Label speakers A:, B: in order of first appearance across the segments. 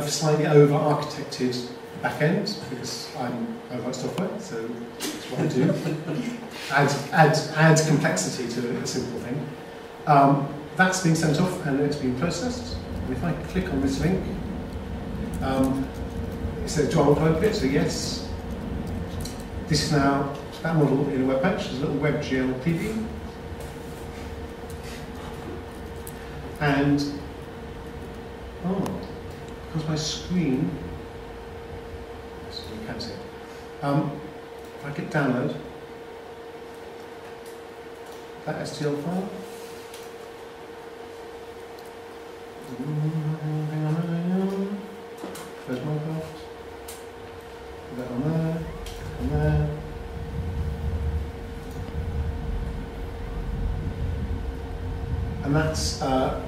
A: I've slightly over-architected the back end because I'm write software, so that's what I do. add, add, add complexity to a simple thing. Um, that's been sent off and it's been processed. And if I click on this link, um, it says do I want to it? So yes. This is now that model in a web page. There's a little WebGL preview. And oh, because my screen, so you can see it. Um, if I click download, that STL file. There's Minecraft. That on there, on there. And that's uh,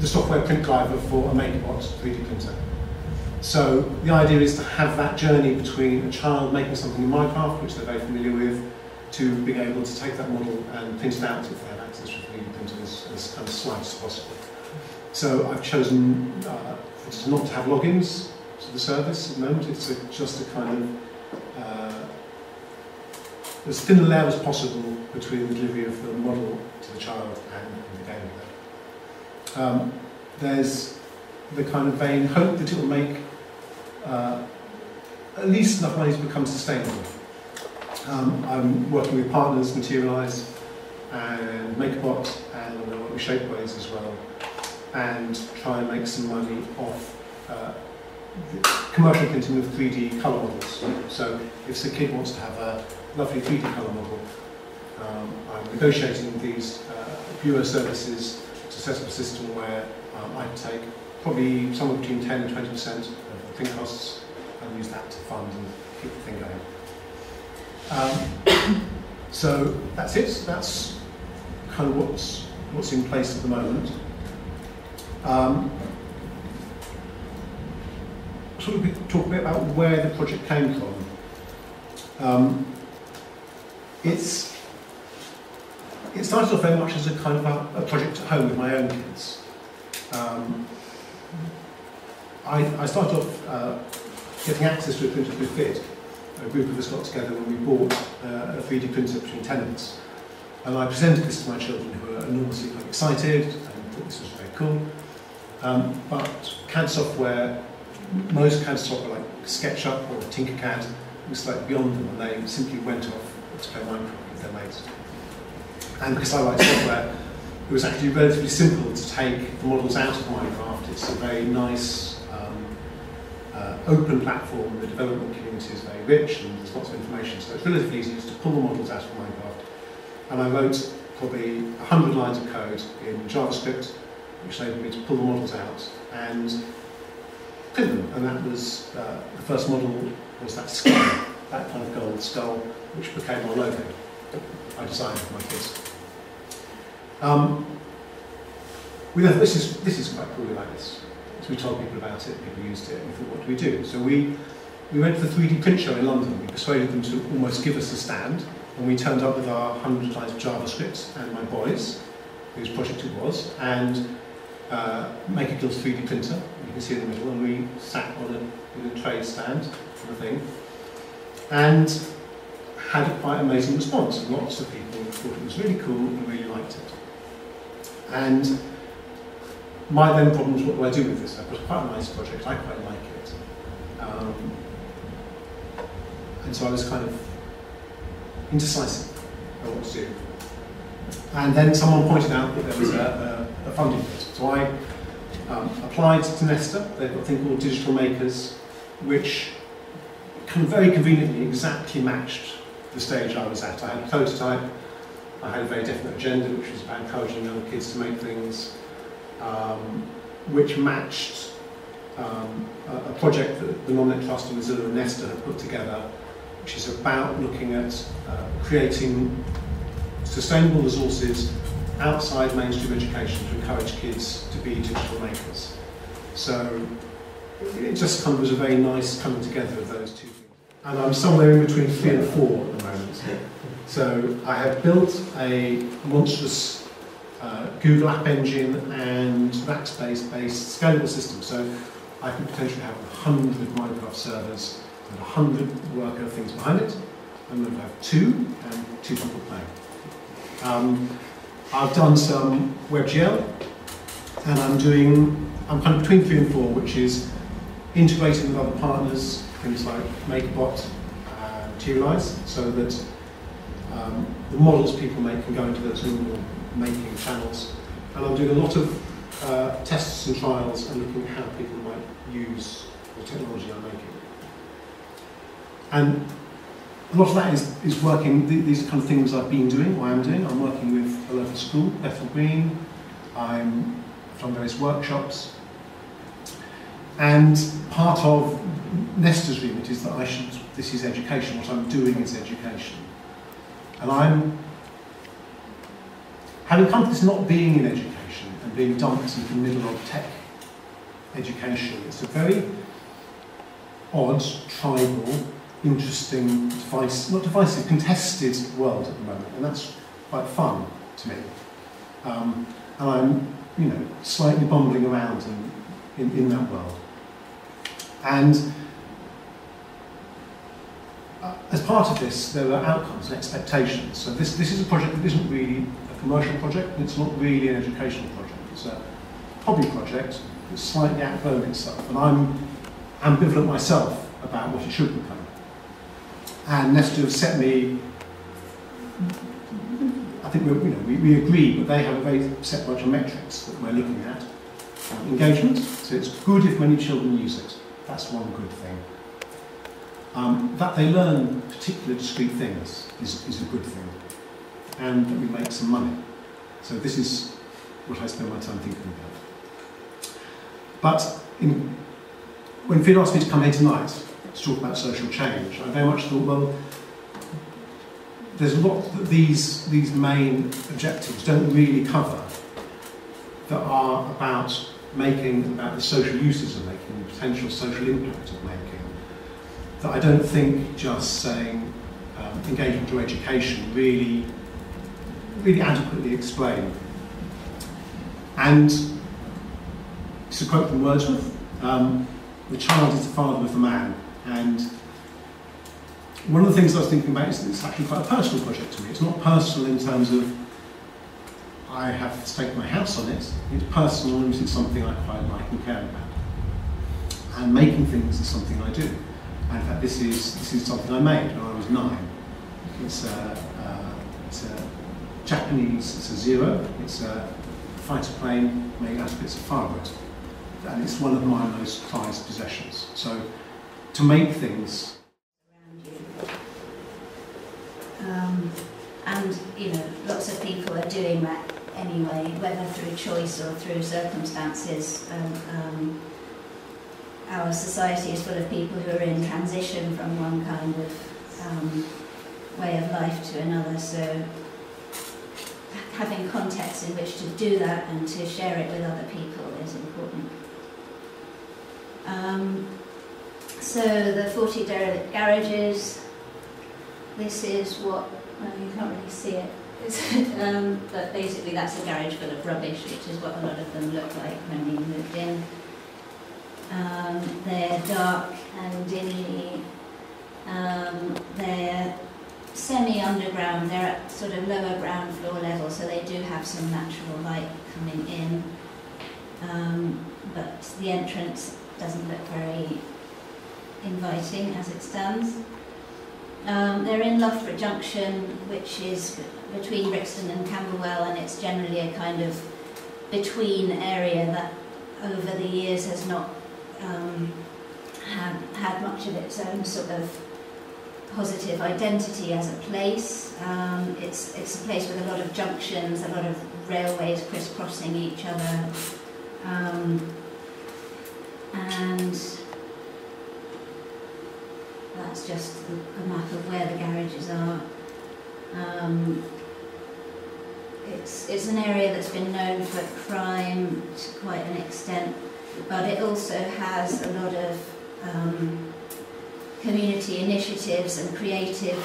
A: the software print driver for a MakerBot 3D printer. So the idea is to have that journey between a child making something in Minecraft, which they're very familiar with, to being able to take that model and print it out if they have access to a 3D printer as, kind of slight as possible. So I've chosen uh, not to have logins to the service at the moment. It's a, just a kind of uh, as thin a layer as possible between the delivery of the model to the child and the game. Um, there's the kind of vain hope that it will make uh, at least enough money to become sustainable. Um, I'm working with partners, Materialise and MakerBot, and I'm going with Shapeways as well, and try and make some money off uh, commercial printing of 3D colour models. So if the kid wants to have a lovely 3D colour model, um, I'm negotiating these uh, viewer services to set up a system where um, I take probably somewhere between 10 and 20% of the print costs and use that to fund and keep the thing going. Um, so that's it. That's kind of what's what's in place at the moment. Um, sort of talk a bit about where the project came from. Um, it's it started off very much as a kind of a, a project at home with my own kids. Um, I, I started off uh, getting access to a printer through FID. A group of us got together when we bought uh, a 3D printer between tenants. And I presented this to my children who were enormously excited and thought this was very cool. Um, but CAD software, most CAD software like SketchUp or Tinkercad was like beyond them and they simply went off to play Minecraft with their mates. And because I like software, it was actually relatively simple to take the models out of Minecraft. It's a very nice um, uh, open platform. The development community is very rich and there's lots of information. So it's relatively easy just to pull the models out of Minecraft. And I wrote probably 100 lines of code in JavaScript, which enabled me to pull the models out and print them. And that was, uh, the first model was that skull, that kind of gold skull, which became our logo. I designed for my kids. Um, we, this, is, this is quite cool, we like this. So we told people about it, people used it, we thought, what do we do? So we, we went to the 3D print show in London. We persuaded them to almost give us a stand, and we turned up with our 100 lines of JavaScript and my boys, whose project it was, and uh, Makers Guild's 3D printer, you can see in the middle, and we sat on a, with a tray stand for the thing, and had a quite amazing response. Lots of people thought it was really cool and really liked it. And my then problem was, what do I do with this? It was quite a nice project, I quite like it. Um, and so I was kind of indecisive about what to do. And then someone pointed out that there was a, a, a funding bit. So I um, applied to Nesta. They've got a thing called Digital Makers, which very conveniently exactly matched the stage I was at. I had a prototype, I had a very definite agenda, which was about encouraging young kids to make things, um, which matched um, a, a, project that the Nominate Trust and Mozilla and Nesta have put together, which is about looking at uh, creating sustainable resources outside mainstream education to encourage kids to be digital makers. So it just kind of was a very nice coming together of those two things. And I'm somewhere in between three and four at the moment. So I have built a monstrous uh, Google App Engine and Rackspace-based scalable system. So I could potentially have 100 Minecraft servers and 100 worker things behind it. I'm going to have two and two people playing. Um, I've done some WebGL and I'm doing, I'm kind of between three and four, which is integrating with other partners, things like MakerBot, uh, Materialise, so that um, the models people make can go into those making channels. And I'm doing a lot of uh, tests and trials and looking at how people might use the technology I'm making. And a lot of that is, is working, these are kind of things I've been doing, I am doing. I'm working with a local school, Bethnal Green. I'm from various workshops. And part of Nesta's remit is that I should, this is education, what I'm doing is education. And I'm, having come to this not being in education and being dumped into the middle of tech education, it's a very odd, tribal, interesting, device, not divisive, contested world at the moment, and that's quite fun to me. Um, and I'm, you know, slightly bumbling around in, in, in that world. And as part of this, there are outcomes and expectations. So this, this is a project that isn't really a commercial project, it's not really an educational project. It's a hobby project that's slightly outgrown itself. And I'm ambivalent myself about what it should become. And Nesta have set me, I think we, you know, we, we agree, but they have a very set bunch of metrics that we're looking at. Um, engagement, so it's good if many children use it. That's one good thing. Um, that they learn particular discrete things is, is a good thing. And that we make some money. So this is what I spend my time thinking about. But in, when Finn asked me to come here tonight to talk about social change, I very much thought, well, there's a lot that these, these main objectives don't really cover that are about making, about the social uses of making, the potential social impact of making that I don't think just saying um, engagement through education really, really adequately explain. And to quote from Wordsworth, um, the child is the father of the man. And one of the things I was thinking about is that it's actually quite a personal project to me. It's not personal in terms of I have staked my house on it. It's personal in and it's something I quite like and care about. And making things is something I do. And in fact, this is, this is something I made when I was nine. It's a, uh, it's a Japanese, it's a zero, it's a fighter plane made out of bits of firewood. And it's one of my most prized possessions. So to make things.
B: Um, and, you know, lots of people are doing that anyway, whether through choice or through circumstances. Um, um, our society is full of people who are in transition from one kind of um, way of life to another. So having context in which to do that and to share it with other people is important. Um, so the 40 derelict garages, this is what, well, you can't really see it, um, but basically that's a garage full of rubbish, which is what a lot of them look like when we moved in. Um, they're dark and dingy. Um, they're semi-underground. They're at sort of lower ground floor level, so they do have some natural light coming in. Um, but the entrance doesn't look very inviting as it stands. Um, they're in Loughborough Junction, which is between Brixton and Camberwell, and it's generally a kind of between area that over the years has not um, had, had much of its own sort of positive identity as a place. Um, it's, it's a place with a lot of junctions, a lot of railways crisscrossing each other. Um, and that's just a map of where the garages are. Um, it's, it's an area that's been known for crime to quite an extent but it also has a lot of um, community initiatives and creative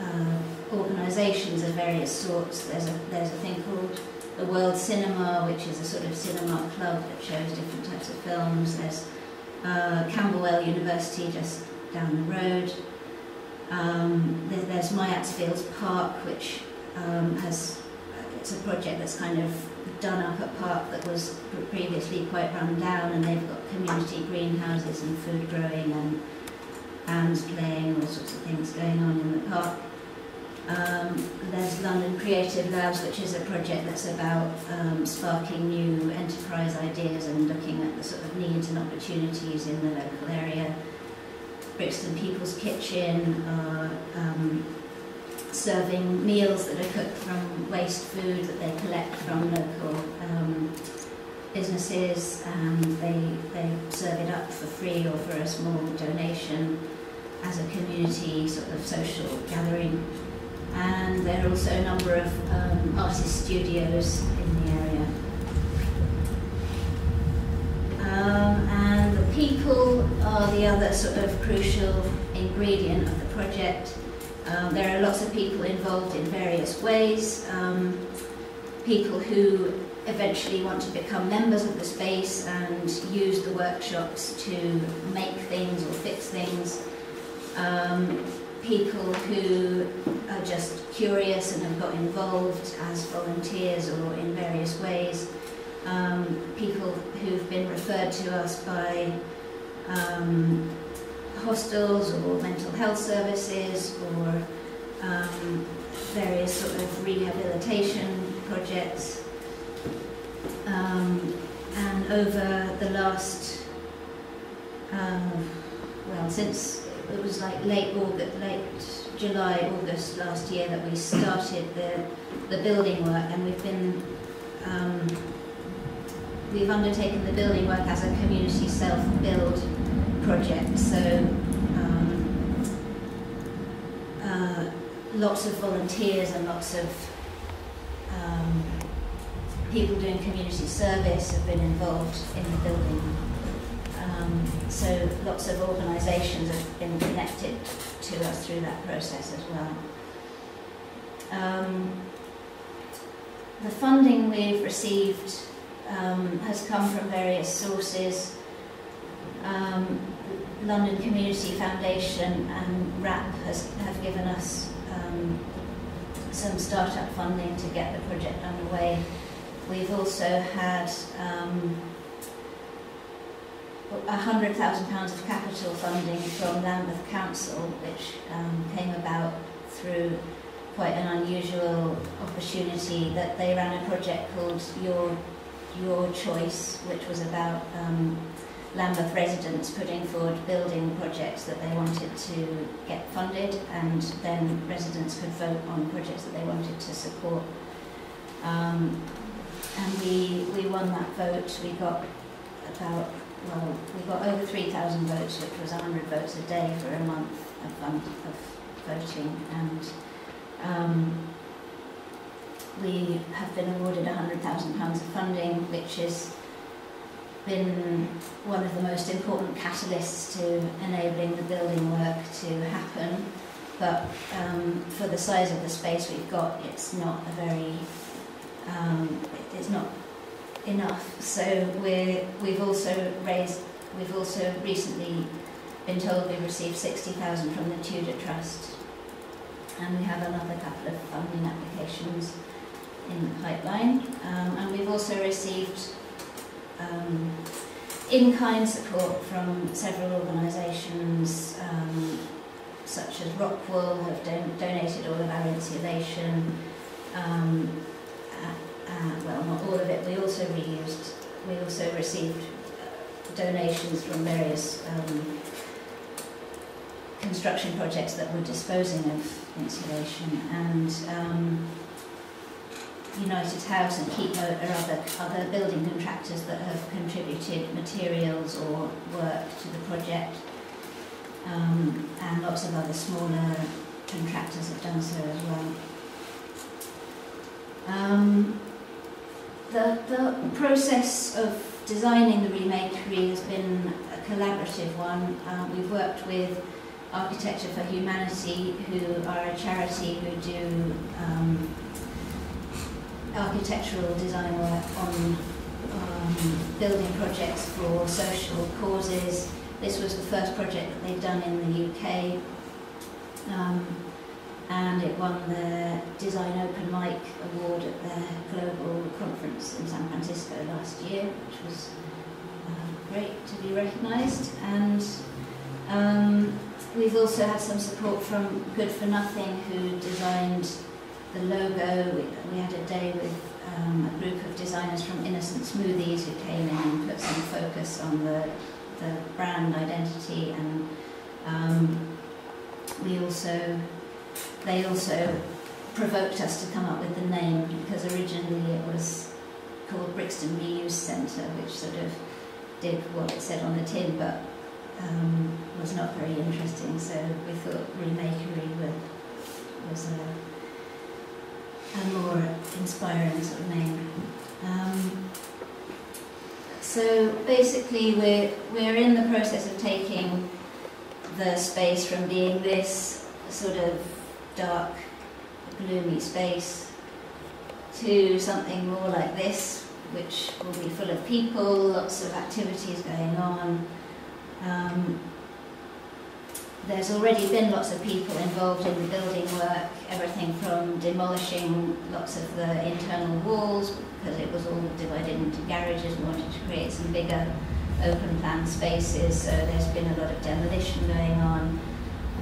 B: uh, organisations of various sorts. There's a, there's a thing called the Whirled Cinema, which is a sort of cinema club that shows different types of films. There's uh, Camberwell University just down the road. Um, there, there's Myatt's Fields Park, which um, has it's a project that's kind of done up a park that was previously quite run down, and they've got community greenhouses and food growing and bands playing, all sorts of things going on in the park. Um, there's London Creative Labs, which is a project that's about um, sparking new enterprise ideas and looking at the sort of needs and opportunities in the local area. Brixton People's Kitchen are um, serving meals that are cooked from waste food that they collect from local um, businesses and they, they serve it up for free or for a small donation as a community sort of social gathering and there are also a number of um, artist studios in the area. Um, and the people are the other sort of crucial ingredient of the project. Um, there are lots of people involved in various ways. Um, people who eventually want to become members of the space and use the workshops to make things or fix things. Um, people who are just curious and have got involved as volunteers or in various ways, um, people who've been referred to us by um, hostels or mental health services or um, various sort of rehabilitation projects. Um, and over the last, um, well, since it was like late August, late July, August last year that we started the, the building work and we've been, um, we've undertaken the building work as a community self-build project. So um, uh, lots of volunteers and lots of um, people doing community service have been involved in the building um, so lots of organisations have been connected to us through that process as well. Um, the funding we've received um, has come from various sources. Um, London Community Foundation and RAP has, have given us um, some startup funding to get the project underway. We've also had um, £100,000 of capital funding from Lambeth Council, which um, came about through quite an unusual opportunity that they ran a project called Your, Your Choice, which was about um, Lambeth residents putting forward building projects that they wanted to get funded and then residents could vote on projects that they wanted to support. Um, and we, we won that vote. We got about well, we got over 3,000 votes, which was 100 votes a day for a month of, of voting. And um, we have been awarded £100,000 of funding, which has been one of the most important catalysts to enabling the building work to happen. But um, for the size of the space we've got, it's not a very, um, it's not enough. So we're, we've also raised, we've also recently been told we've received 60,000 from the Tudor Trust. And we have another couple of funding applications in the pipeline. Um, and we've also received um, in-kind support from several organisations um, such as Rockwool have don donated all of our insulation, um, uh, well, not all of it, we also reused, we also received uh, donations from various um, construction projects that were disposing of insulation and um, United House and Keep are other, other building contractors that have contributed materials or work to the project um, and lots of other smaller contractors have done so as well. Um, the, the process of designing the remakery has been a collaborative one. Uh, we've worked with Architecture for Humanity, who are a charity who do um, architectural design work on um, building projects for social causes. This was the first project that they'd done in the UK. Um, and it won the Design Open Mic Award at their global conference in San Francisco last year, which was uh, great to be recognised. And um, we've also had some support from Good for Nothing, who designed the logo. We, we had a day with um, a group of designers from Innocent Smoothies who came in and put some focus on the, the brand identity and um, we also they also provoked us to come up with the name because originally it was called Brixton Reuse Centre, which sort of did what it said on the tin, but um, was not very interesting. So we thought Remakery was a, a inspiring sort of name. Um, so basically, we're we're in the process of taking the space from being this sort of dark, gloomy space to something more like this, which will be full of people, lots of activities going on. Um, there's already been lots of people involved in the building work, everything from demolishing lots of the internal walls, because it was all divided into garages, we wanted to create some bigger open plan spaces, so there's been a lot of demolition going on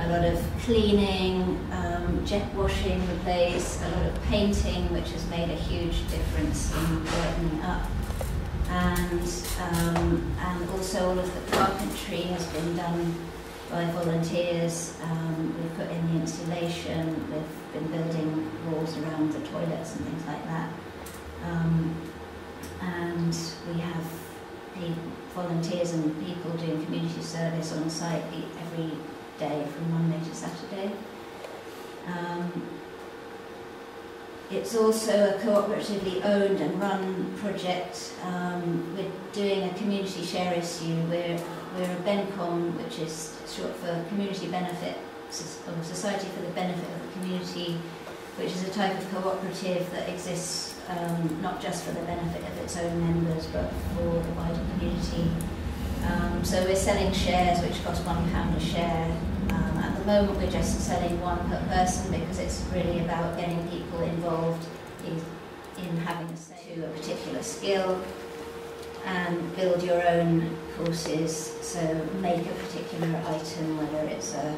B: a lot of cleaning, um, jet washing the place, a lot of painting, which has made a huge difference in brightening up. And, um, and also all of the carpentry has been done by volunteers. Um, we've put in the installation, we've been building walls around the toilets and things like that. Um, and we have volunteers and people doing community service on site every day from Monday to Saturday. Um, it's also a cooperatively owned and run project. Um, we're doing a community share issue. We're, we're a BENCOM, which is short for Community Benefit, or Society for the Benefit of the Community, which is a type of cooperative that exists um, not just for the benefit of its own members, but for the wider community. Um, so we're selling shares which cost one pound a share. Um, moment we're just selling one per person because it's really about getting people involved in, in having a say to a particular skill and build your own courses. So make a particular item, whether it's a,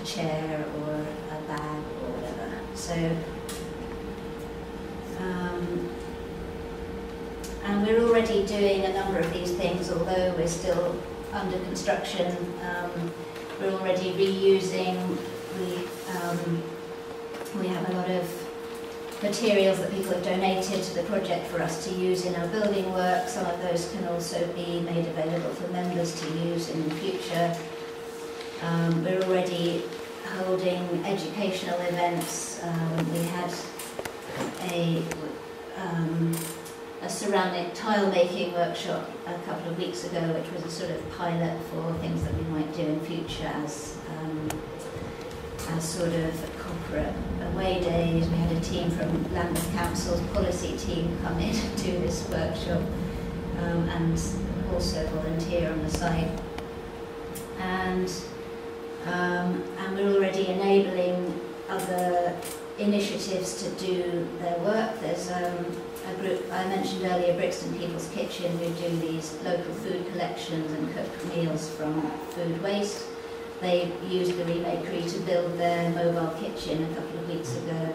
B: a chair or a bag or whatever. So um, and we're already doing a number of these things, although we're still under construction. Um, we're already reusing. We, um, we have a lot of materials that people have donated to the project for us to use in our building work. Some of those can also be made available for members to use in the future. Um, we're already holding educational events. Um, we had a um, a ceramic tile making workshop a couple of weeks ago, which was a sort of pilot for things that we might do in future as um, as sort of corporate away days. We had a team from Lambeth Council's policy team come in and do this workshop um, and also volunteer on the site. And um, and we're already enabling other initiatives to do their work. There's I mentioned earlier, Brixton People's Kitchen, who do these local food collections and cook meals from food waste. They used the Remakery to build their mobile kitchen a couple of weeks ago.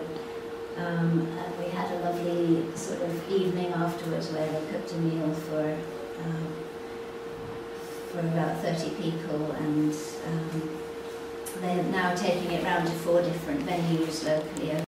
B: Um, and we had a lovely sort of evening afterwards where they cooked a meal for um, for about 30 people and um, they're now taking it round to four different venues locally